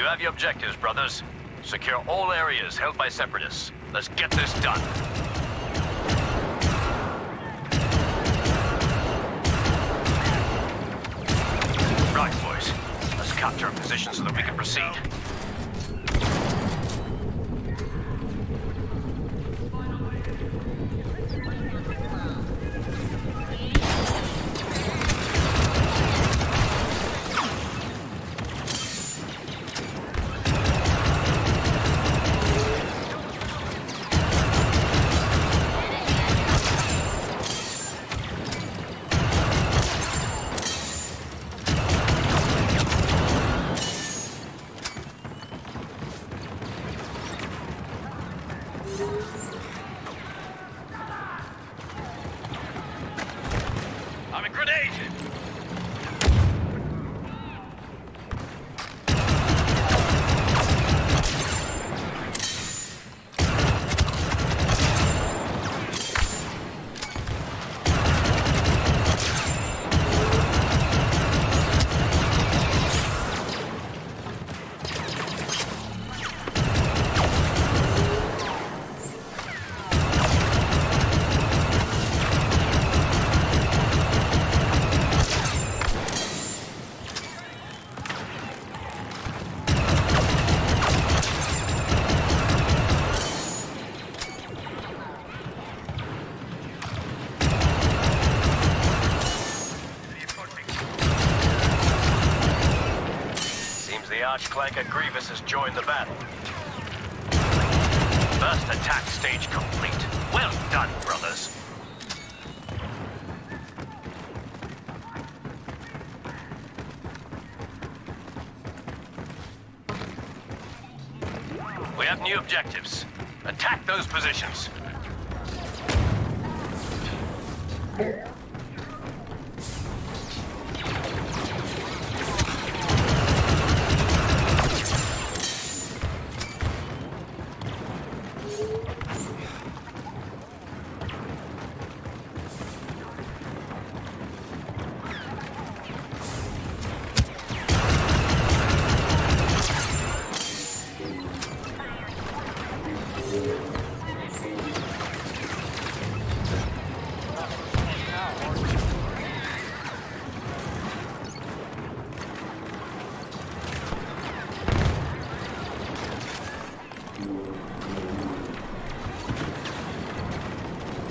You have your objectives, brothers. Secure all areas held by Separatists. Let's get this done. Right, boys. Let's capture a position so that we can proceed. I'm a the Archclanker Grievous has joined the battle. First attack stage complete. Well done, brothers. We have new objectives. Attack those positions.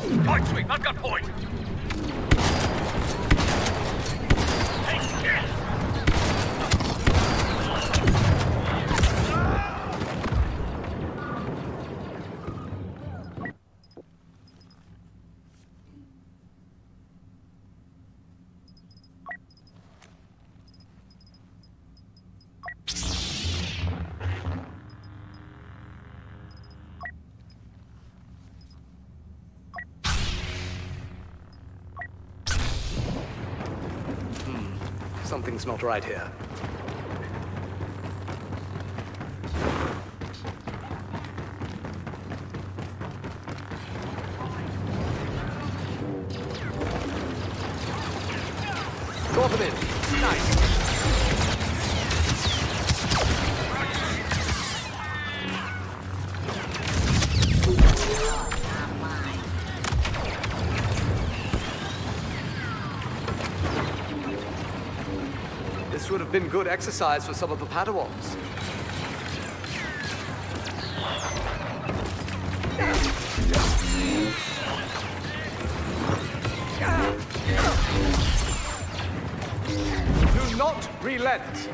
Point sweep, I've got point. Hey, yeah. Something's not right here. Drop him in. Nice. Have been good exercise for some of the Padawans. Do not relent.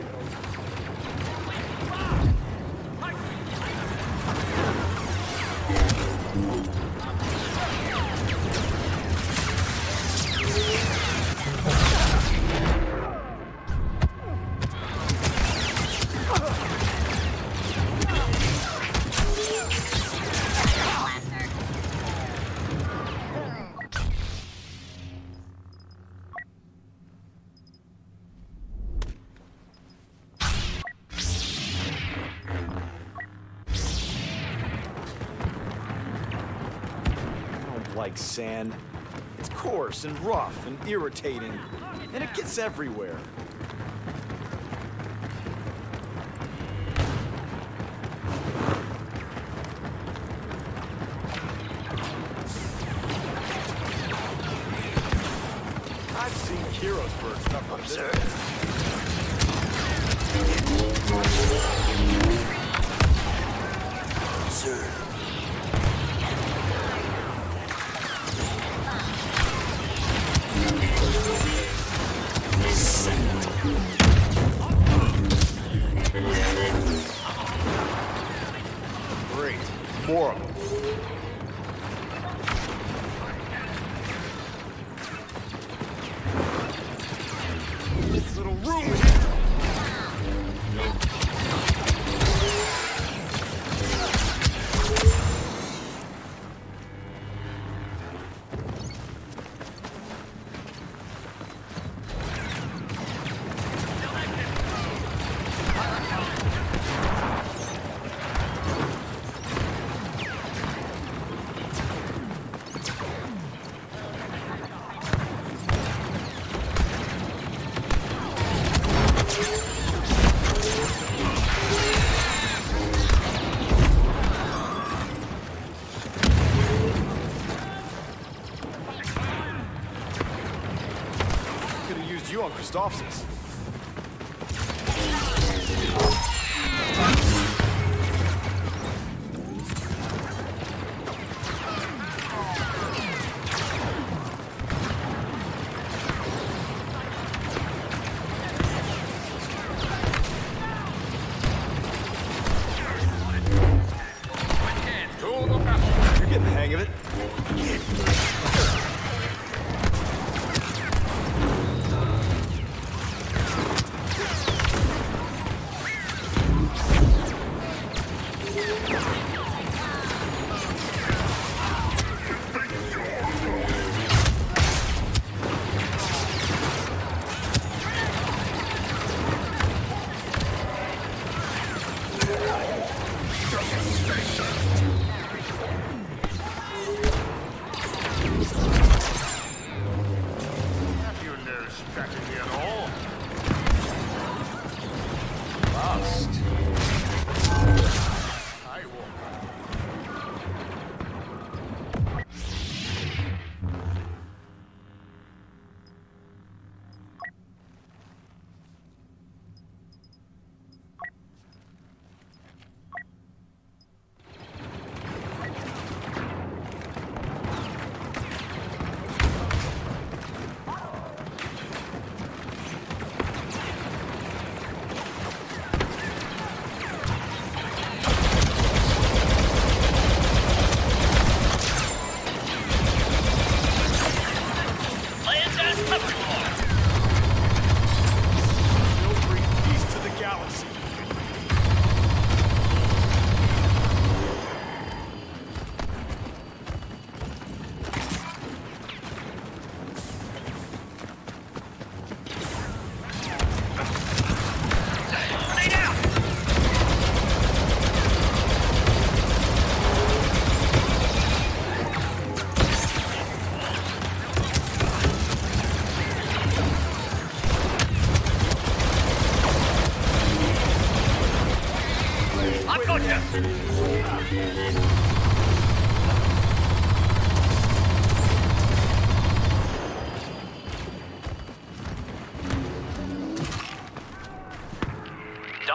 like sand. It's coarse and rough and irritating, and it gets everywhere. I've seen Heroes bird stuff like this. Observe. Observe. on Christophsis.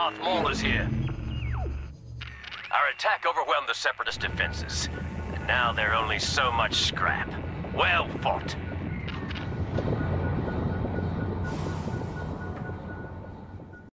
Darth Maul is here. Our attack overwhelmed the Separatist defenses. And now they're only so much scrap. Well fought.